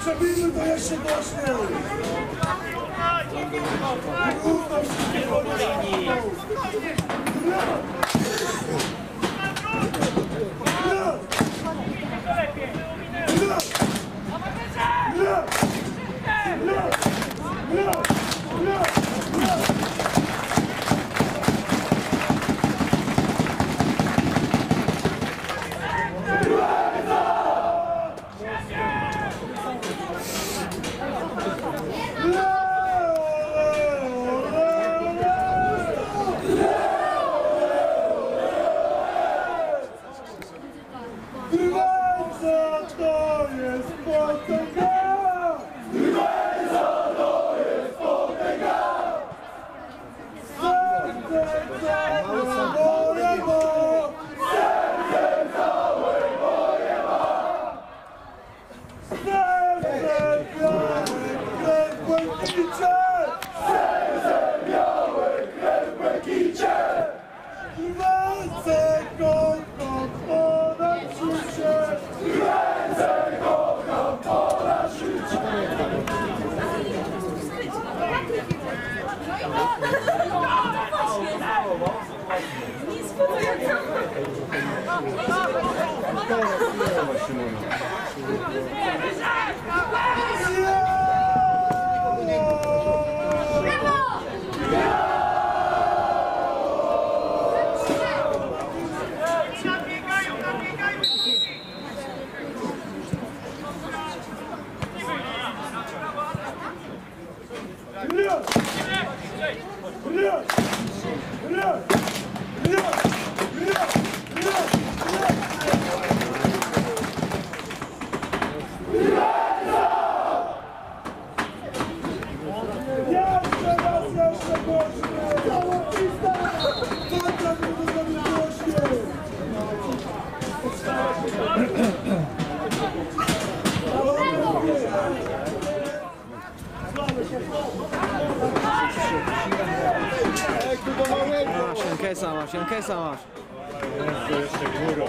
Przebijmy to jeszcze głośniej! Ufam wszystkim Блядь! Блядь! Блядь! Блядь! Siankesa masz, Siankesa masz. Jezu, jeszcze górą.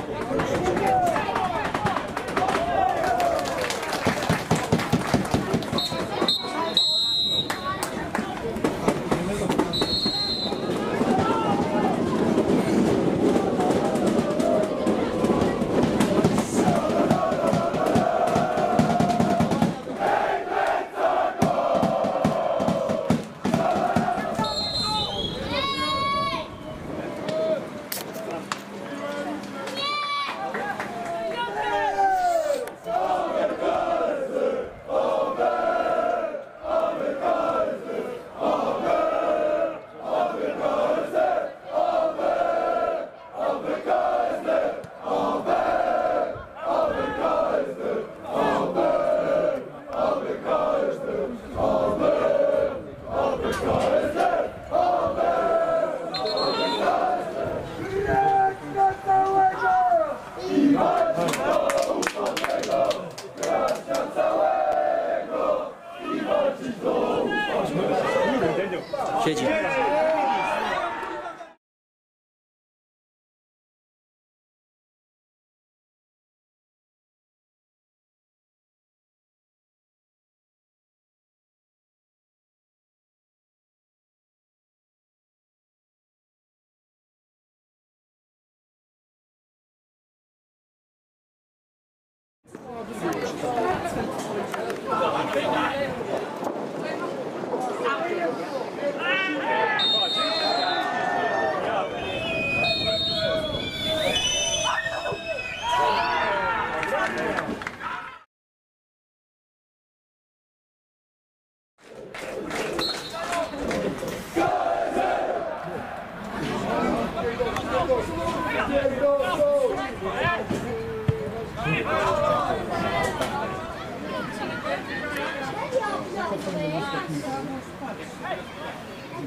谢谢。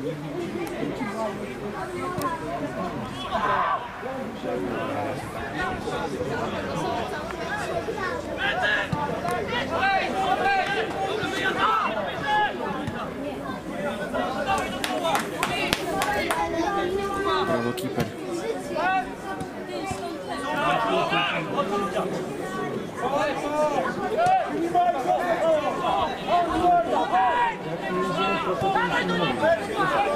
That's it! Keeper. Dawaj,